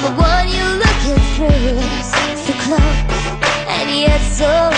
I'm the one you're looking through So close and yet so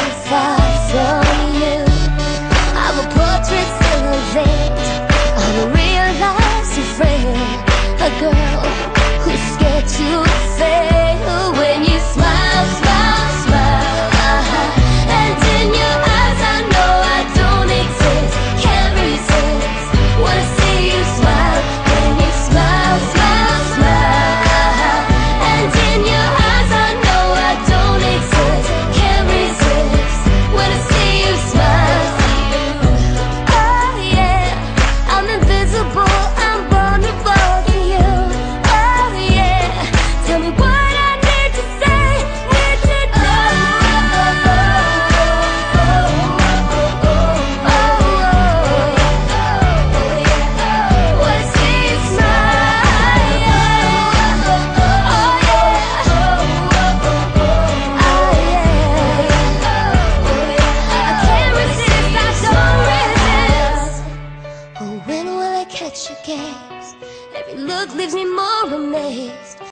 at your gaze. Every look leaves me more amazed.